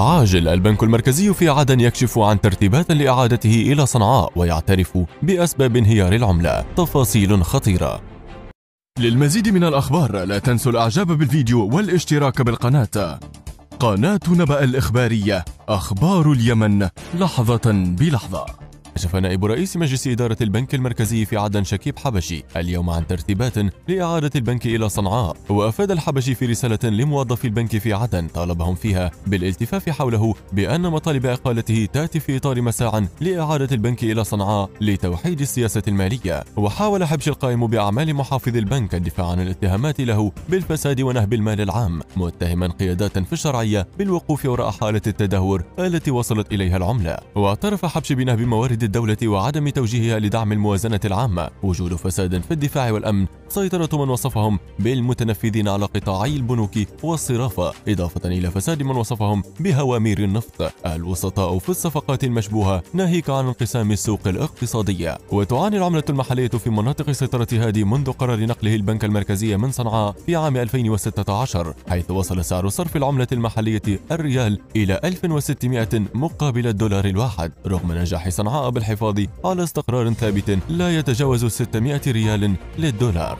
عاجل البنك المركزي في عدن يكشف عن ترتيبات لإعادته إلى صنعاء ويعترف بأسباب انهيار العملة. تفاصيل خطيرة. للمزيد من الأخبار لا تنسوا الإعجاب بالفيديو والاشتراك بالقناة. قناة نبأ الإخبارية أخبار اليمن لحظة بلحظة. كشف نائب رئيس مجلس إدارة البنك المركزي في عدن شكيب حبشي اليوم عن ترتيبات لإعادة البنك إلى صنعاء. وأفاد الحبشي في رسالة لموظفي البنك في عدن طالبهم فيها بالالتفاف حوله بأن مطالب إقالته تأتي في إطار مساع لإعادة البنك إلى صنعاء لتوحيد السياسة المالية. وحاول حبش القائم بأعمال محافظ البنك الدفاع عن الاتهامات له بالفساد ونهب المال العام متهما قيادات في الشرعية بالوقوف وراء حالة التدهور التي وصلت إليها العملة. واعترف حبش بنهب موارد الدولة وعدم توجيهها لدعم الموازنة العامة. وجود فساد في الدفاع والأمن سيطرة من وصفهم بالمتنفذين على قطاعي البنوك والصرافة إضافة إلى فساد من وصفهم بهوامير النفط. الوسطاء في الصفقات المشبوهة ناهيك عن انقسام السوق الاقتصادية وتعاني العملة المحلية في مناطق سيطرة هادي منذ قرار نقله البنك المركزي من صنعاء في عام 2016 حيث وصل سعر صرف العملة المحلية الريال إلى 1600 مقابل الدولار الواحد. رغم نجاح صنعاء بالحفاظ على استقرار ثابت لا يتجاوز 600 ريال للدولار.